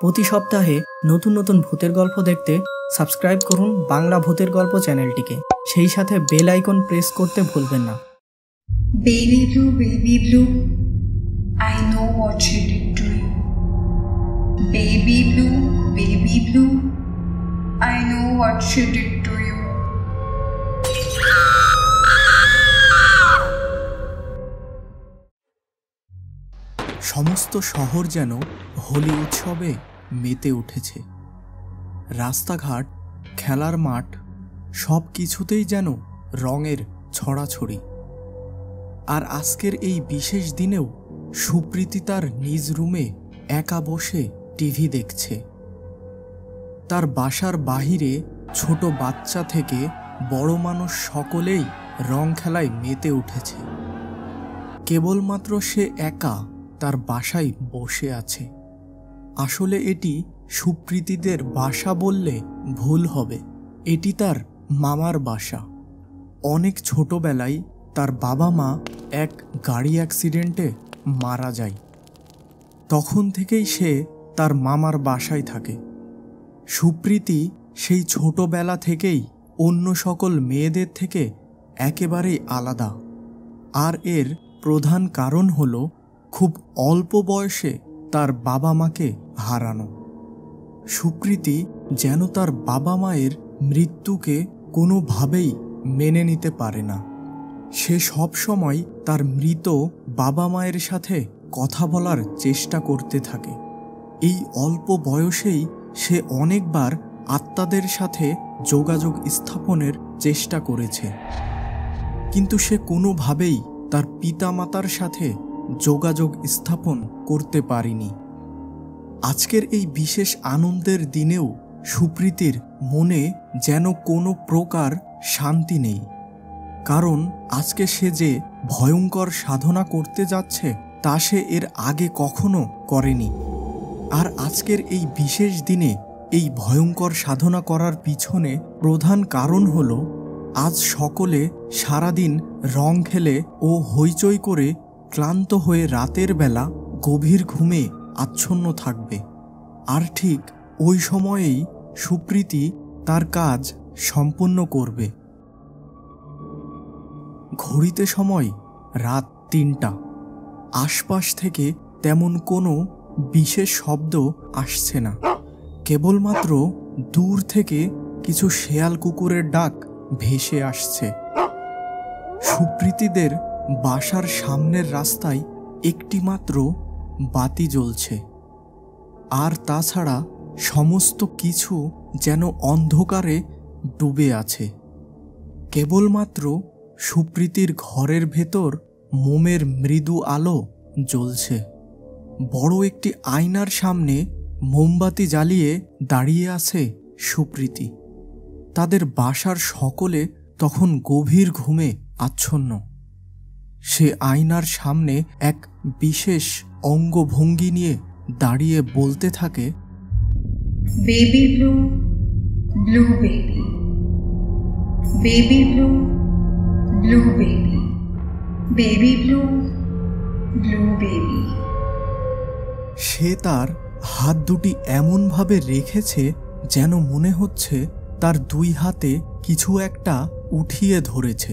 প্রতি সপ্তাহে নতুন নতুন ভূতের গল্প দেখতে সাবস্ক্রাইব করুন বাংলা ভূতের গল্প চ্যানেলটিকে সেই সাথে বেল আইকন প্রেস করতে ভুলবেন না Baby blue, baby blue, I know what she did to you. Baby blue, baby blue, I know what she did to you. সমস্ত শহর যেন হোলি উৎসবে মেতে উঠেছে। রাস্তাঘাট, খেলার মাঠ, সব কিছুতেই যেন রঙের ছড়াছড়ি। আর আজকের এই বিশেষ দিনেও সুপ্রীতি তার নিজ রুমে একা বসে টিভি দেখছে। তার বাসার বাহিরে ছোট বাচ্চা থেকে বড় মানুষ সকলেই রং খেলায় মেতে উঠেছে। কেবলমাত্র সে একা তার বাসায় বসে আছে। আসলে এটি সুপ্রীতিদের বাসা বললে ভুল হবে। এটি তার মামার বাসা। অনেক ছোটবেলায় তার বাবা মা এক গাড়ি অ্যাক্সিডেন্টে মারা যায়। তখন থেকেই সে তার মামার বাসায় থাকে। সুপ্রীতি সেই ছোটবেলা থেকেই অন্য সকল মেয়েদের থেকে একেবারেই আলাদা। আর এর প্রধান কারণ হল, খুব অল্প বয়সে তার বাবা মাকে হারানো। সুকৃতি যেন তার বাবা মায়ের মৃত্যুকে কোনোভাবেই মেনে নিতে পারে না। সে সব সময় তার মৃত বাবা মায়ের সাথে কথা বলার চেষ্টা করতে থাকে। এই অল্প বয়সেই সে অনেকবার আত্মাদের সাথে যোগাযোগ স্থাপনের চেষ্টা করেছে। কিন্তু সে কোনোভাবেই তার পিতামাতার সাথে যোগাযোগ স্থাপন করতে পারিনি। আজকের এই বিশেষ আনন্দের দিনেও সুপ্রীতির মনে যেন কোনো প্রকার শান্তি নেই। কারণ আজকে সে যে ভয়ঙ্কর সাধনা করতে যাচ্ছে, তা সে এর আগে কখনো করেনি। আর আজকের এই বিশেষ দিনে এই ভয়ঙ্কর সাধনা করার পিছনে প্রধান কারণ হল, আজ সকলে সারাদিন রং খেলে ও হইচই করে ক্লান্ত হয়ে রাতের বেলা গভীর ঘুমে আচ্ছন্ন থাকবে। আর ঠিক ওই সময়েই সুপ্রীতি তার কাজ সম্পূর্ণ করবে। ঘড়িতে সময় রাত তিনটা। আশপাশ থেকে তেমন কোনো বিশেষ শব্দ আসছে না। কেবলমাত্র দূর থেকে কিছু শেয়াল কুকুরের ডাক ভেসে আসছে। সুপ্রীতিদের বাসার সামনের রাস্তায় একটি মাত্র বাতি জ্বলছে। আর তাছাড়া সমস্ত কিছু যেন অন্ধকারে ডুবে আছে। কেবলমাত্র সুপ্রীতির ঘরের ভেতর মোমের মৃদু আলো জ্বলছে। বড় একটি আয়নার সামনে মোমবাতি জ্বালিয়ে দাঁড়িয়ে আছে সুপ্রীতি। তাদের বাসার সকলে তখন গভীর ঘুমে আচ্ছন্ন। সে আয়নার সামনে এক বিশেষ অঙ্গভঙ্গি নিয়ে দাঁড়িয়ে বলতে থাকে Baby blue, blue baby. Baby blue, blue baby. Baby blue, blue baby. সে তার হাত দুটি এমনভাবে রেখেছে যেন মনে হচ্ছে তার দুই হাতে কিছু একটা উঠিয়ে ধরেছে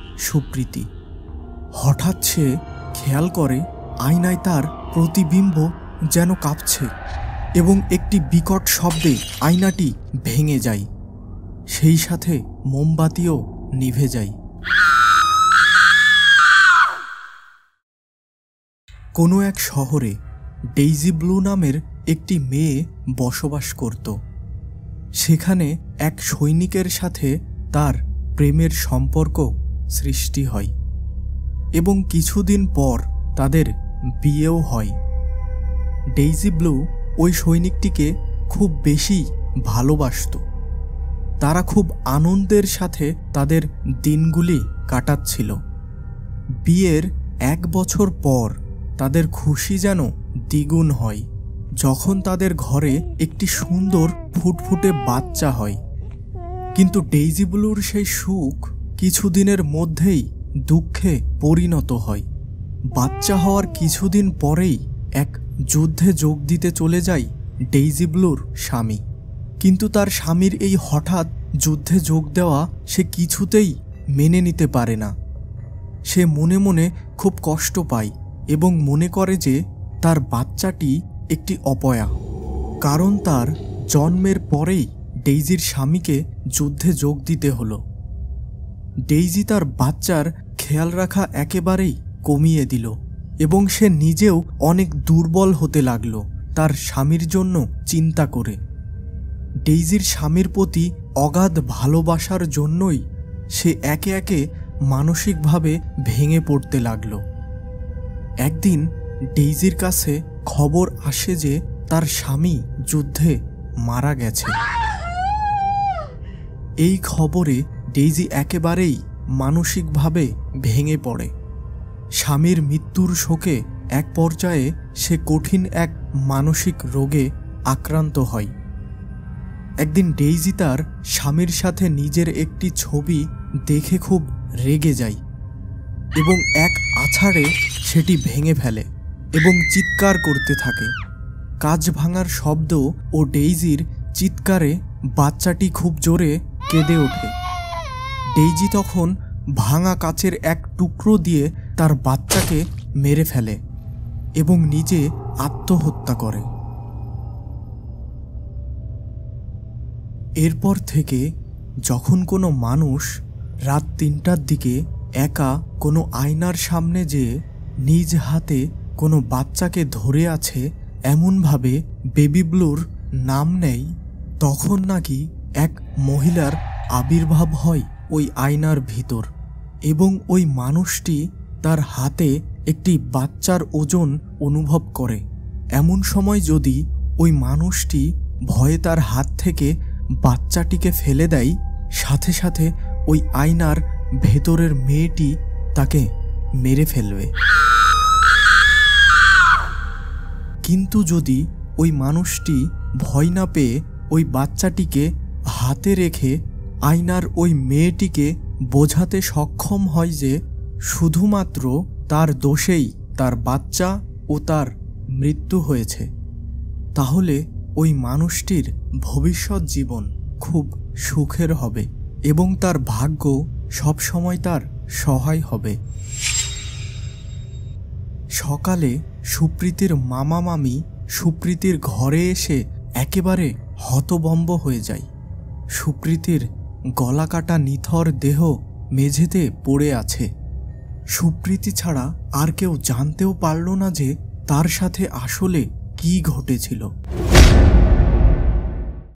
সুপ্রীতি হঠাৎ সে খেয়াল করে, আয়নায় তার প্রতিবিম্ব যেন কাঁপছে এবং একটি বিকট শব্দে আয়নাটি ভেঙে যায়। সেই সাথে মোমবাতিও নিভে যায়। কোনো এক শহরে ডেইজি ব্লু নামের একটি মেয়ে বসবাস করত। সেখানে এক সৈনিকের সাথে তার প্রেমের সম্পর্ক সৃষ্টি হয় এবং কিছুদিন পর তাদের বিয়েও হয়। ডেইজি ব্লু ওই সৈনিকটিকে খুব বেশি ভালোবাসত। তারা খুব আনন্দের সাথে তাদের দিনগুলি কাটাচ্ছিল। বিয়ের এক বছর পর তাদের খুশি যেন দ্বিগুণ হয়, যখন তাদের ঘরে একটি সুন্দর ফুটফুটে বাচ্চা হয়। কিন্তু ডেইজি ব্লুর সেই সুখ কিছুদিনের মধ্যেই দুঃখে পরিণত হয়। বাচ্চা হওয়ার কিছুদিন পরেই এক যুদ্ধে যোগ দিতে চলে যায় ডেইজি ব্লুর স্বামী। কিন্তু তার স্বামীর এই হঠাৎ যুদ্ধে যোগ দেওয়া সে কিছুতেই মেনে নিতে পারে না। সে মনে মনে খুব কষ্ট পায় এবং মনে করে যে তার বাচ্চাটি একটি অপয়া। কারণ তার জন্মের পরেই ডেইজির স্বামীকে যুদ্ধে যোগ দিতে হলো। ডেইজি তার বাচ্চার খেয়াল রাখা একেবারেই কমিয়ে দিল এবং সে নিজেও অনেক দুর্বল হতে লাগল তার স্বামীর জন্য চিন্তা করে। ডেইজির স্বামীর প্রতি অগাধ ভালোবাসার জন্যই সে একে একে মানসিকভাবে ভেঙে পড়তে লাগল। একদিন ডেইজির কাছে খবর আসে যে তার স্বামী যুদ্ধে মারা গেছে। এই খবরে ডেইজি একেবারেই মানসিকভাবে ভেঙে পড়ে। স্বামীর মৃত্যুর শোকে এক পর্যায়ে সে কঠিন এক মানসিক রোগে আক্রান্ত হয়। একদিন ডেইজি তার স্বামীর সাথে নিজের একটি ছবি দেখে খুব রেগে যায় এবং এক আছাড়ে সেটি ভেঙে ফেলে এবং চিৎকার করতে থাকে। কাজ ভাঙার শব্দ ও ডেইজির চিৎকারে বাচ্চাটি খুব জোরে কেঁদে ওঠে। ডেইজি তখন ভাঙা কাচের এক টুকরো দিয়ে তার বাচ্চাকে মেরে ফেলে এবং নিজে আত্মহত্যা করে। এরপর থেকে যখন কোনো মানুষ রাত তিনটার দিকে একা কোনো আয়নার সামনে যেয়ে নিজ হাতে কোনো বাচ্চাকে ধরে আছে এমনভাবে বেবি ব্লুর নাম নেয়, তখন নাকি এক মহিলার আবির্ভাব হয়। ওই আয়নার ভিতর এবং ওই মানুষটি তার হাতে একটি বাচ্চার ওজন অনুভব করে। এমন সময় যদি ওই মানুষটি ভয়ে তার হাত থেকে বাচ্চাটিকে ফেলে দেয়, সাথে সাথে ওই আয়নার ভেতরের মেয়েটি তাকে মেরে ফেলবে। কিন্তু যদি ওই মানুষটি ভয় না পেয়ে ওই বাচ্চাটিকে হাতে রেখে আয়নার ওই মেয়েটিকে বোঝাতে সক্ষম হয় যে শুধুমাত্র তার দোষেই তার বাচ্চা ও তার মৃত্যু হয়েছে। তাহলে ওই মানুষটির ভবিষ্যৎ জীবন খুব সুখের হবে এবং তার ভাগ্য সবসময় তার সহায় হবে। সকালে সুপ্রীতির মামা মামি সুপ্রীতির ঘরে এসে একেবারে হতবম্ব হয়ে যায়। সুপ্রীতির গলাকাটা নিথর দেহ মেঝেতে পড়ে আছে। সুপ্রীতি ছাড়া আর কেউ জানতেও পারল না যে তার সাথে আসলে কি ঘটেছিল।